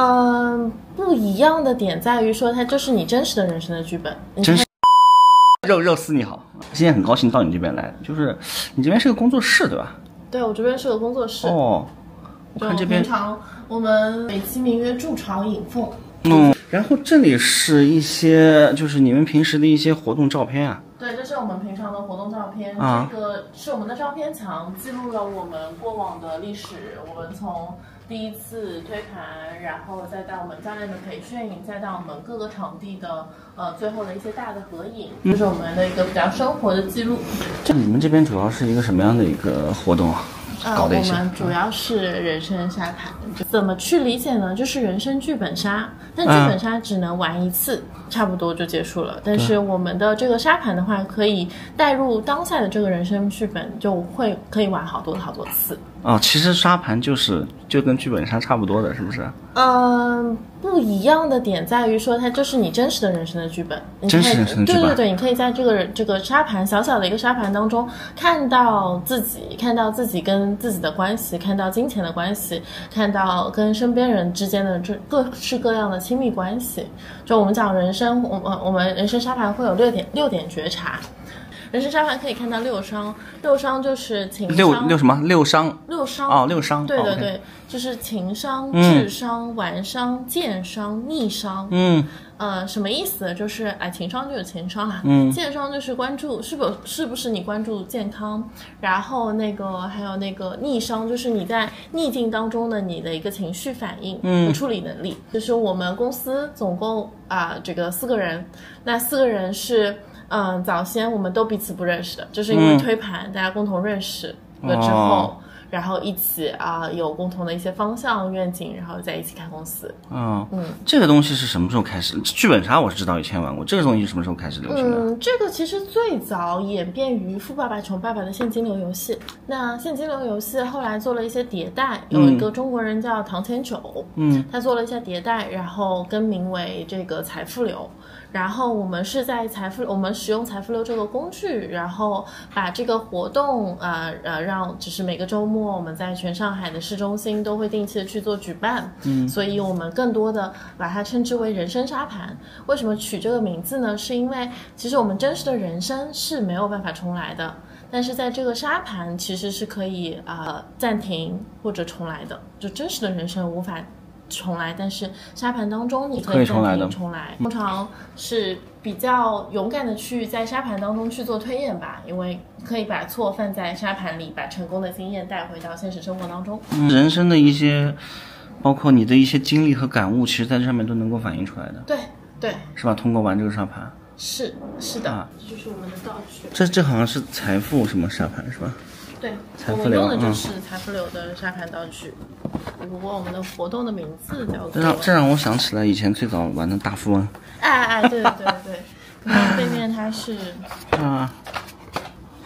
嗯，不一样的点在于说，它就是你真实的人生的剧本。真实。肉肉丝你好，今天很高兴到你这边来，就是你这边是个工作室对吧？对，我这边是个工作室。哦，我看这边。平常我们美其名曰筑巢引凤。嗯，然后这里是一些就是你们平时的一些活动照片啊。对，这是我们平常的活动照片。啊。这个是我们的照片墙，记录了我们过往的历史。我们从。第一次推盘，然后再到我们教练的培训，再到我们各个场地的呃最后的一些大的合影，这是我们的一个比较生活的记录。这你们这边主要是一个什么样的一个活动啊？呃，我们主要是人生沙盘，怎么去理解呢？就是人生剧本杀，但剧本杀只能玩一次，差不多就结束了。但是我们的这个沙盘的话，可以带入当下的这个人生剧本，就会可以玩好多好多次。哦，其实沙盘就是就跟剧本杀差不多的，是不是？嗯，不一样的点在于说，它就是你真实的人生的剧本。真实人生剧本。对对对，你可以在这个这个沙盘小小的一个沙盘当中，看到自己，看到自己跟自己的关系，看到金钱的关系，看到跟身边人之间的这各式各样的亲密关系。就我们讲人生，我我我们人生沙盘会有六点六点觉察。人生沙盘可以看到六伤，六伤就是情六六什么六伤六伤哦六伤对对对，就是情伤、智商、玩伤、剑伤、逆伤。嗯呃，什么意思？就是哎，情商就是情商啊，嗯，剑伤就是关注是否是不是你关注健康，然后那个还有那个逆商，就是你在逆境当中的你的一个情绪反应和处理能力。就是我们公司总共啊这个四个人，那四个人是。嗯，早先我们都彼此不认识的，就是因为推盘，大家共同认识了之后，然后一起啊有共同的一些方向愿景，然后在一起开公司。嗯嗯，这个东西是什么时候开始？剧本杀我是知道以前玩过，这个东西什么时候开始流行的？嗯，这个其实最早演变于《富爸爸穷爸爸》的现金流游戏。那现金流游戏后来做了一些迭代，有一个中国人叫唐千九，嗯，他做了一下迭代，然后更名为这个财富流。然后我们是在财富，我们使用财富流这个工具，然后把这个活动，呃呃，让就是每个周末我们在全上海的市中心都会定期的去做举办，嗯，所以我们更多的把它称之为人生沙盘。为什么取这个名字呢？是因为其实我们真实的人生是没有办法重来的，但是在这个沙盘其实是可以啊暂停或者重来的，就真实的人生无法。重来，但是沙盘当中你可以重来的。重来，通常是比较勇敢的去在沙盘当中去做推演吧，因为可以把错放在沙盘里，把成功的经验带回到现实生活当中。人生的一些，包括你的一些经历和感悟，其实在这上面都能够反映出来的。对对，是吧？通过玩这个沙盘。是是的，这就是我们的道具。这这好像是财富什么沙盘是吧？对，我们用的就是财富流的沙盘道具。不过我们的活动的名字叫……这让这让我想起了以前最早玩的大富翁。哎哎，对对对对，看背面它是啊，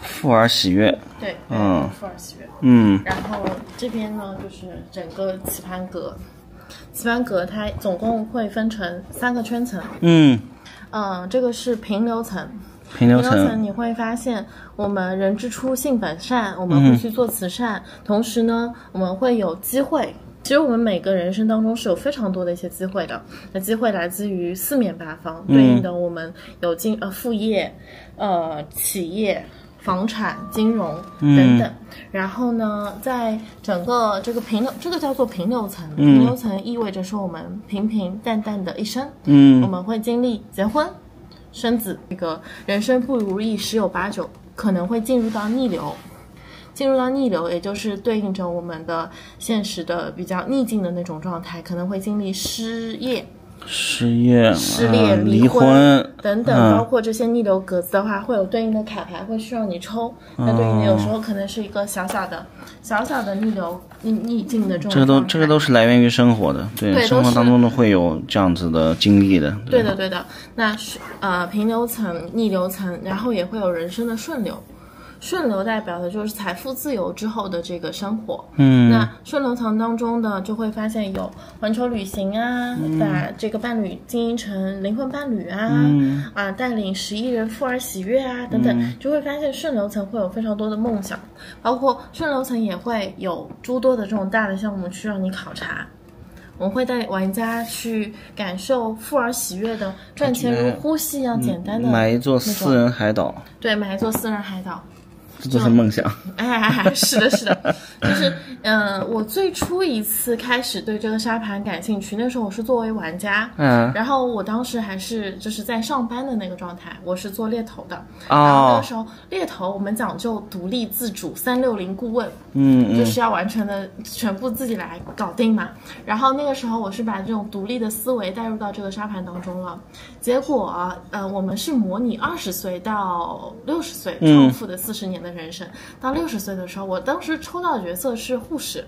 富而喜悦。对，嗯，富而喜悦。嗯，然后这边呢就是整个棋盘格，棋盘格它总共会分成三个圈层。嗯嗯，这个是平流层。平流层，你会发现，我们人之初性本善，我们会去做慈善，同时呢，我们会有机会。其实我们每个人生当中是有非常多的一些机会的，那机会来自于四面八方，对应的我们有经呃副业，呃企业、房产、金融等等。然后呢，在整个这个平流，这个叫做平流层，平流层意味着说我们平平淡淡的一生，嗯，我们会经历结婚。生子，那个人生不如意十有八九，可能会进入到逆流，进入到逆流，也就是对应着我们的现实的比较逆境的那种状态，可能会经历失业。失业、失恋、离婚等等，包括这些逆流格子的话，会有对应的卡牌会需要你抽。那对应的有时候可能是一个小小的、小小的逆流逆逆境的这种。这个都这个都是来源于生活的，对生活当中都会有这样子的经历的。对的，对的。那是呃平流层、逆流层，然后也会有人生的顺流。顺流代表的就是财富自由之后的这个生活。嗯，那顺流层当中呢就会发现有环球旅行啊，把这个伴侣经营成灵魂伴侣啊，啊，带领十亿人富而喜悦啊，等等，就会发现顺流层会有非常多的梦想，包括顺流层也会有诸多的这种大的项目去让你考察。我们会带玩家去感受富而喜悦的赚钱如呼吸一样简单的买一座私人海岛，对，买一座私人海岛。这就是梦想。哎，是的，是的，就是，嗯，我最初一次开始对这个沙盘感兴趣，那时候我是作为玩家，嗯，然后我当时还是就是在上班的那个状态，我是做猎头的，然后那个时候猎头我们讲究独立自主，三六零顾问，嗯，就是要完全的全部自己来搞定嘛。然后那个时候我是把这种独立的思维带入到这个沙盘当中了，结果，呃，我们是模拟二十岁到六十岁重复的四十年的。人生到六十岁的时候，我当时抽到的角色是护士。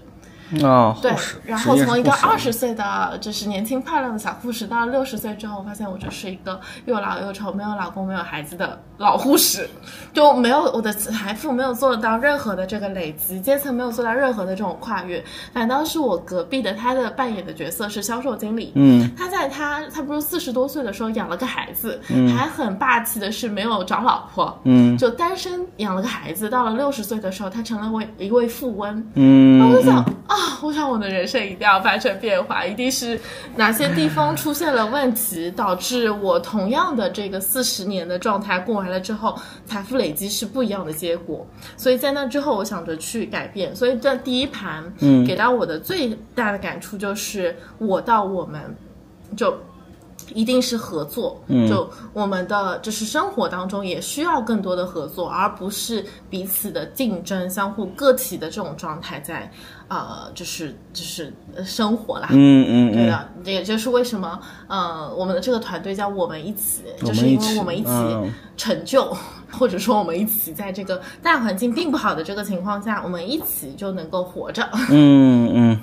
啊，对，然后从一个二十岁的就是年轻漂亮的小护士，到了六十岁之后，我发现我就是一个又老又丑、没有老公、没有孩子的老护士，就没有我的财富没有做到任何的这个累积，阶层没有做到任何的这种跨越，反倒是我隔壁的他的扮演的角色是销售经理，嗯，他在他他不是四十多岁的时候养了个孩子，还很霸气的是没有找老婆，嗯，就单身养了个孩子，到了六十岁的时候，他成了位一位富翁，嗯，我就想啊。我想我的人生一定要发生变化，一定是哪些地方出现了问题，导致我同样的这个四十年的状态过完了之后，财富累积是不一样的结果。所以在那之后，我想着去改变。所以这第一盘，嗯，给到我的最大的感触就是我到我们，就。一定是合作，就我们的就是生活当中也需要更多的合作，而不是彼此的竞争、相互个体的这种状态在，呃，就是就是生活啦。嗯嗯，对的，也就是为什么呃，我们的这个团队叫我们一起，就是因为我们一起成就，或者说我们一起在这个大环境并不好的这个情况下，我们一起就能够活着。嗯嗯。